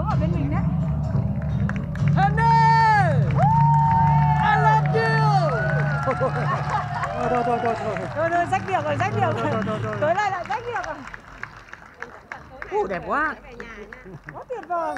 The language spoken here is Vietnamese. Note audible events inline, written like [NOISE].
xuống ở bên mình đấy. Henry! I love you! Thôi [LAUGHS] thôi thôi thôi. Thôi thôi thôi rách việc rồi rách việc rồi. tới lại lại rách việc rồi. Ui, đẹp quá. Quá tuyệt vời.